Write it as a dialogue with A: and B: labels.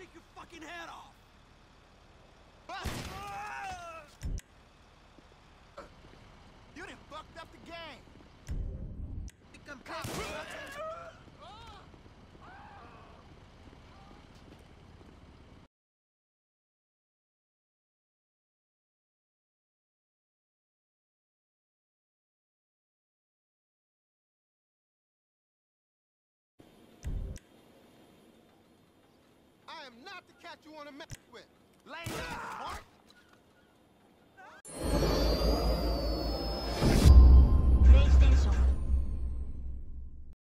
A: take your fucking head off!
B: You done fucked up the game!
A: Think I'm cops,
B: not the cat you want to mess with. Lay down, Mark.